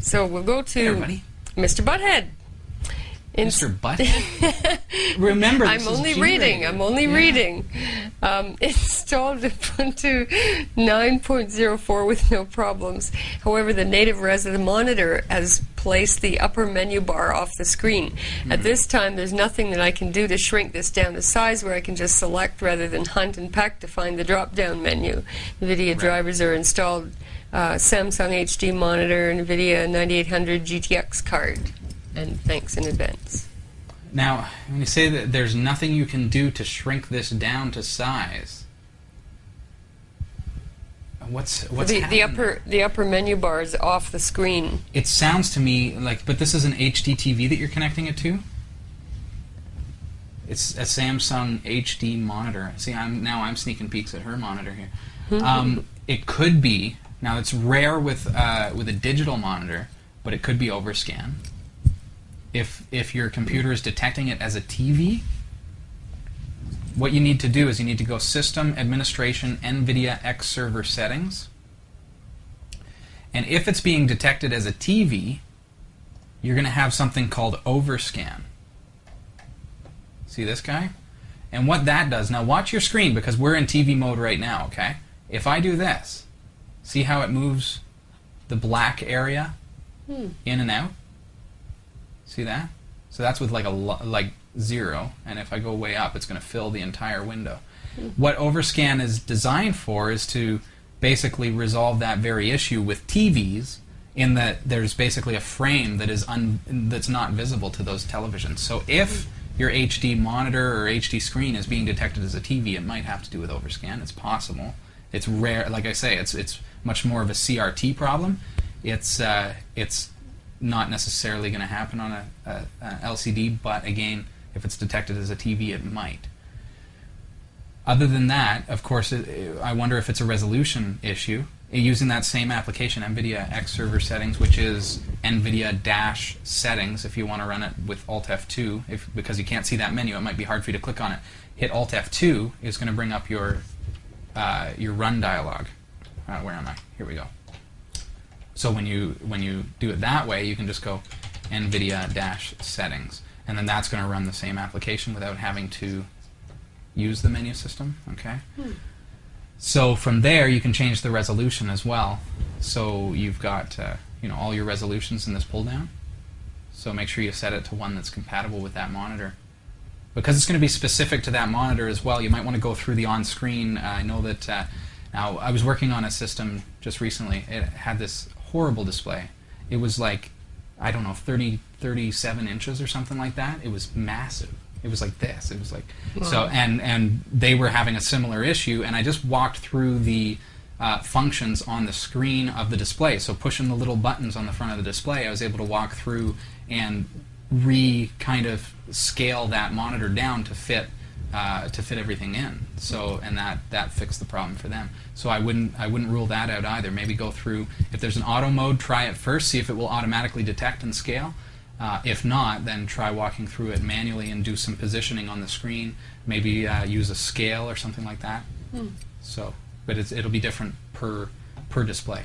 So we'll go to everybody. Mr. Butthead. In- Mr. Butthead. Remember, this I'm is only G-rated. reading. I'm only Yeah. reading. Um, installed Ubuntu 9.04 with no problems. However, the native res of the monitor has placed the upper menu bar off the screen. Hmm. At this time, there's nothing that I can do to shrink this down to size where I can just select rather than hunt and peck to find the drop-down menu. NVIDIA drivers are installed. Uh, Samsung HD monitor, and NVIDIA 9800 GTX card. And thanks in advance. Now, when you say that there's nothing you can do to shrink this down to size, what's what's the, the upper the upper menu bar is off the screen. It sounds to me like, but this is an HD TV that you're connecting it to. It's a Samsung HD monitor. See, I'm now I'm sneaking peeks at her monitor here. Um, it could be now. It's rare with uh, with a digital monitor, but it could be overscan. If if your computer is detecting it as a TV, what you need to do is you need to go System Administration NVIDIA X Server Settings. And if it's being detected as a TV, you're going to have something called overscan. See this guy? And what that does, now watch your screen because we're in TV mode right now, okay? If I do this, see how it moves the black area hmm. in and out? See that? So that's with like a like zero, and if I go way up, it's going to fill the entire window. What overscan is designed for is to basically resolve that very issue with TVs, in that there's basically a frame that is un- that's not visible to those televisions. So if your HD monitor or HD screen is being detected as a TV, it might have to do with overscan. It's possible. It's rare. Like I say, it's it's much more of a CRT problem. It's uh, it's not necessarily going to happen on a, a, a LCD, but again, if it's detected as a TV, it might. Other than that, of course, it, I wonder if it's a resolution issue. Using that same application, NVIDIA X Server Settings, which is NVIDIA dash settings, if you want to run it with Alt F2, if because you can't see that menu, it might be hard for you to click on it. Hit Alt F2 is going to bring up your uh, your run dialog. Uh, where am I? Here we go. So when you when you do it that way, you can just go NVIDIA dash settings, and then that's going to run the same application without having to use the menu system. Okay. So from there, you can change the resolution as well. So you've got uh, you know all your resolutions in this pull down. So make sure you set it to one that's compatible with that monitor. Because it's going to be specific to that monitor as well, you might want to go through the on-screen. Uh, I know that uh, now I was working on a system just recently. It had this horrible display. It was like I don't know 30 37 inches or something like that. It was massive. It was like this. It was like so, and and they were having a similar issue. And I just walked through the uh, functions on the screen of the display. So pushing the little buttons on the front of the display, I was able to walk through and re kind of scale that monitor down to fit uh, to fit everything in. So and that that fixed the problem for them. So I wouldn't I wouldn't rule that out either. Maybe go through if there's an auto mode, try it first, see if it will automatically detect and scale. Uh, if not, then try walking through it manually and do some positioning on the screen. Maybe uh, use a scale or something like that. So, but it's, it'll be different per per display.